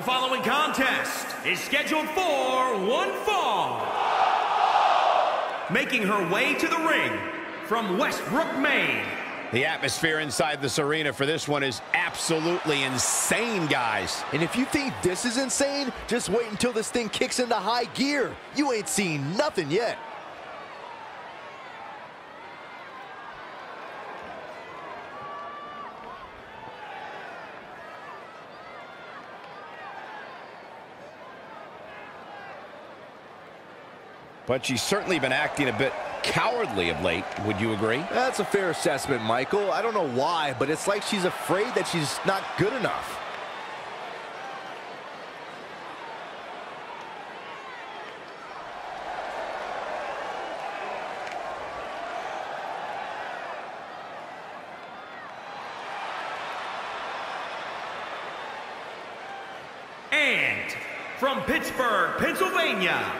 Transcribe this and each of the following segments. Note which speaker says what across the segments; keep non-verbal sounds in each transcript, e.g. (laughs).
Speaker 1: The following contest is scheduled for one fall. Making her way to the ring from Westbrook, Maine.
Speaker 2: The atmosphere inside this arena for this one is absolutely insane, guys.
Speaker 3: And if you think this is insane, just wait until this thing kicks into high gear. You ain't seen nothing yet.
Speaker 2: But she's certainly been acting a bit cowardly of late. Would you agree?
Speaker 3: That's a fair assessment, Michael. I don't know why, but it's like she's afraid that she's not good enough.
Speaker 1: And from Pittsburgh, Pennsylvania,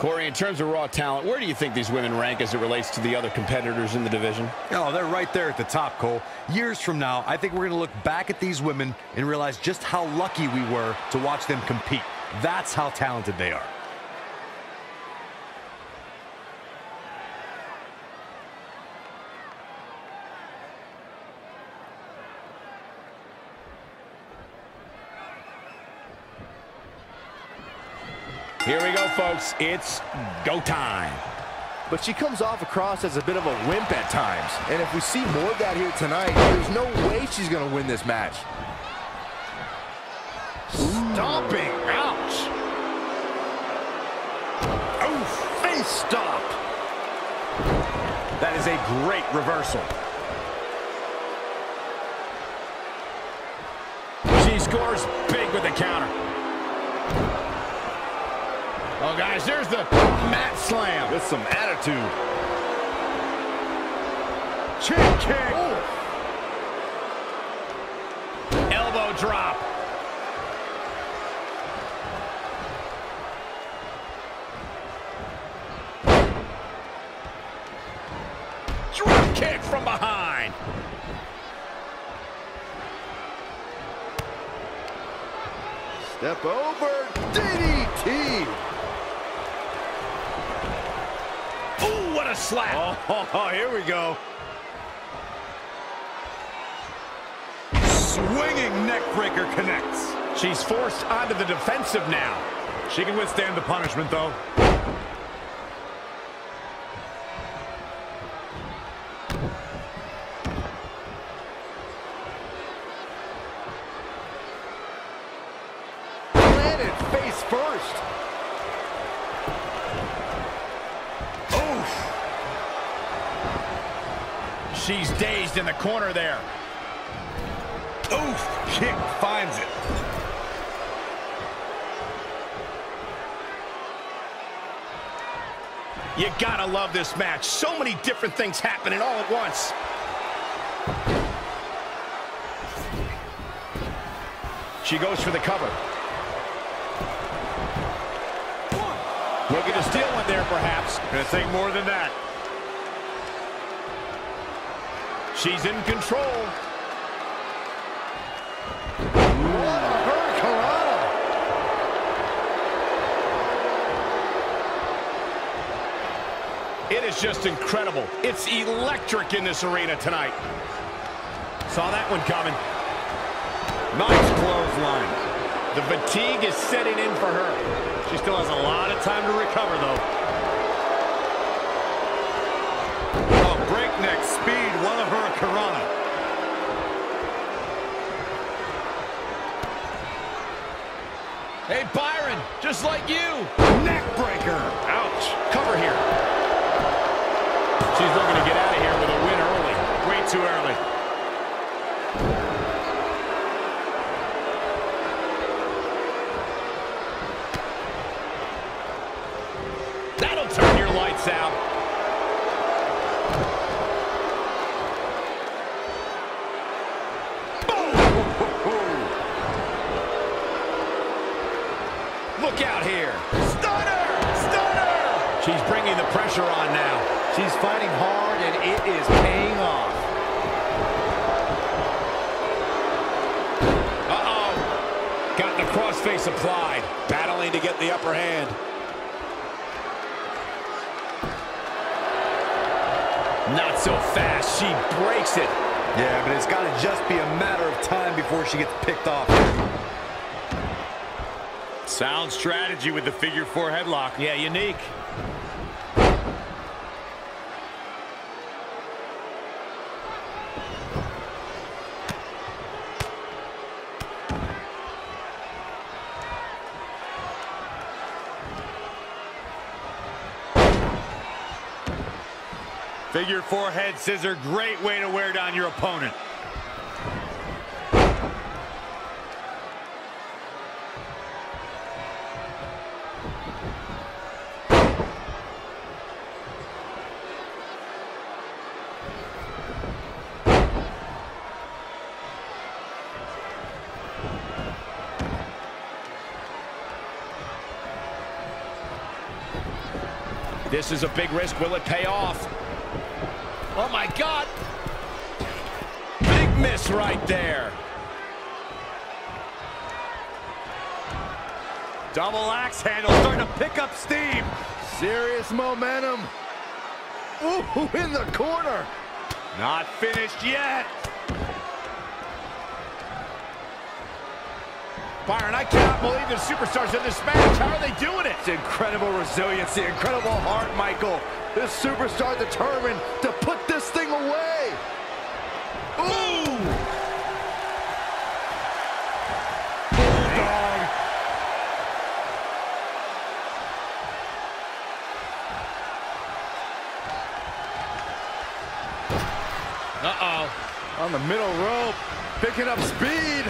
Speaker 2: Corey, in terms of raw talent, where do you think these women rank as it relates to the other competitors in the division?
Speaker 4: Oh, they're right there at the top, Cole. Years from now, I think we're going to look back at these women and realize just how lucky we were to watch them compete. That's how talented they are.
Speaker 2: Here we go, folks. It's go time.
Speaker 3: But she comes off across as a bit of a wimp at times. And if we see more of that here tonight, there's no way she's going to win this match.
Speaker 4: Stomping. Ouch. Oh, face stop. That is a great reversal.
Speaker 2: She scores big with the counter. Oh, guys, there's the mat slam.
Speaker 4: With some attitude. Chin kick.
Speaker 2: Elbow drop. Drop kick from behind.
Speaker 3: Step over, DDT.
Speaker 2: Ooh, what a slap.
Speaker 4: Oh, (laughs) oh, oh, here we go. Swinging neck breaker connects.
Speaker 2: She's forced onto the defensive now.
Speaker 4: She can withstand the punishment, though.
Speaker 2: She's dazed in the corner there.
Speaker 4: Oof, kick finds it.
Speaker 2: You gotta love this match. So many different things happening all at once. She goes for the cover. Looking to steal one there, perhaps.
Speaker 4: Gonna take more than that.
Speaker 2: She's in control. It is just incredible. It's electric in this arena tonight. Saw that one coming.
Speaker 4: Nice clothesline.
Speaker 2: The fatigue is setting in for her.
Speaker 4: She still has a lot of time to recover, though. Speed, one of her Karana.
Speaker 2: Hey, Byron, just like you.
Speaker 4: Neck breaker.
Speaker 2: Ouch. Cover here. She's looking to get out of here with a win early.
Speaker 4: Way too early.
Speaker 2: Pressure on now.
Speaker 3: She's fighting hard, and it is paying off.
Speaker 2: Uh-oh. Got the crossface applied. Battling to get the upper hand. Not so fast. She breaks it.
Speaker 4: Yeah, but it's got to just be a matter of time before she gets picked off.
Speaker 1: Sound strategy with the figure four headlock.
Speaker 2: Yeah, unique.
Speaker 1: Figure four head scissor, great way to wear down your opponent.
Speaker 2: This is a big risk. Will it pay off? Oh, my God. Big miss right there.
Speaker 1: Double axe handle starting to pick up steam.
Speaker 3: Serious momentum. Ooh, (laughs) in the corner.
Speaker 1: Not finished yet.
Speaker 2: Byron, I cannot believe the superstars in this match. How are they doing it?
Speaker 3: It's incredible resiliency, incredible heart, Michael. This superstar determined to put this thing away. Ooh!
Speaker 1: Bulldog.
Speaker 2: Uh-oh.
Speaker 3: On the middle rope, picking up speed.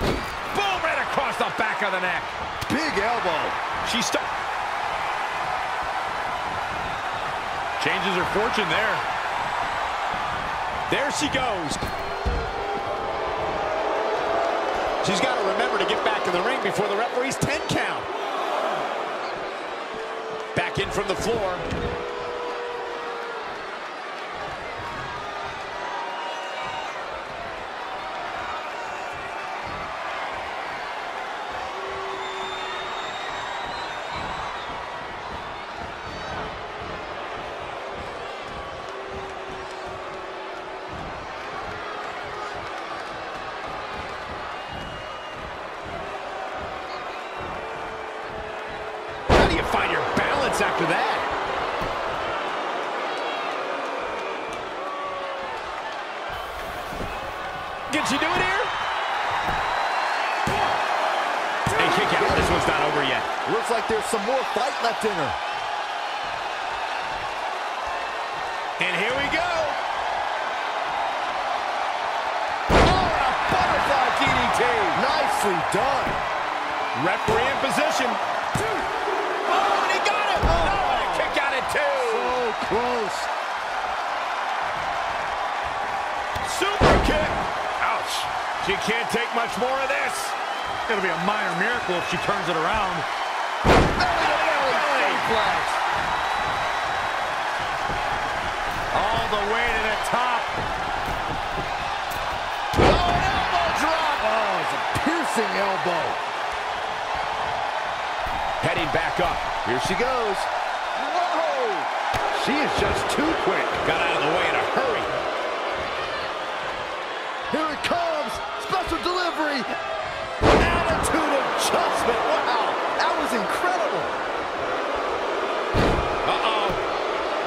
Speaker 2: Boom, right across the back of the neck.
Speaker 3: Big elbow.
Speaker 2: She stuck.
Speaker 1: Changes her fortune there.
Speaker 2: There she goes. She's got to remember to get back in the ring before the referee's 10 count. Back in from the floor. You find your balance after that? Can she do it here? And kick out. This one's not over yet.
Speaker 3: Looks like there's some more fight left in her.
Speaker 2: And here we go. Oh, and a butterfly DDT.
Speaker 3: Nicely done.
Speaker 2: Referee in position.
Speaker 3: Close.
Speaker 2: Super kick.
Speaker 1: Ouch. She can't take much more of this. It'll be a minor miracle if she turns it around.
Speaker 3: Belly to belly. Suplex.
Speaker 1: All the way to the top.
Speaker 2: Oh, an elbow drop.
Speaker 3: Oh, it's a piercing elbow.
Speaker 2: Heading back up.
Speaker 3: Here she goes. Whoa! She is just too quick.
Speaker 2: Got out of the way in a hurry.
Speaker 3: Here it comes. Special delivery. Attitude adjustment. Wow. That was incredible.
Speaker 2: Uh-oh.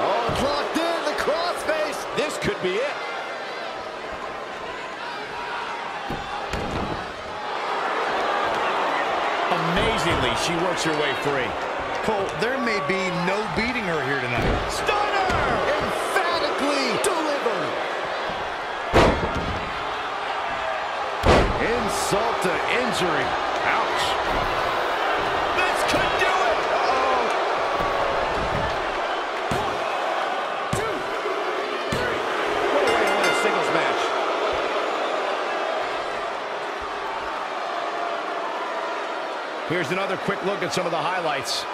Speaker 3: Oh, it's locked in. The crossface.
Speaker 2: This could be it. Amazingly, she works her way free.
Speaker 4: Cole, there may be no beating her here tonight.
Speaker 3: Stunner. Emphatically delivered. Insult to injury. Ouch.
Speaker 2: This could do it.
Speaker 3: Oh.
Speaker 2: What a way to win a singles match.
Speaker 5: Here's another quick look at some of the highlights.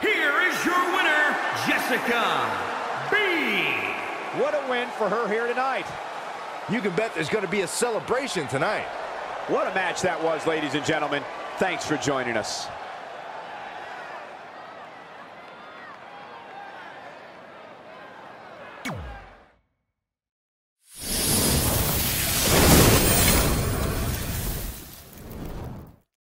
Speaker 1: Here is your winner, Jessica B.
Speaker 2: What a win for her here tonight.
Speaker 3: You can bet there's going to be a celebration tonight.
Speaker 2: What a match that was, ladies and gentlemen. Thanks for joining us.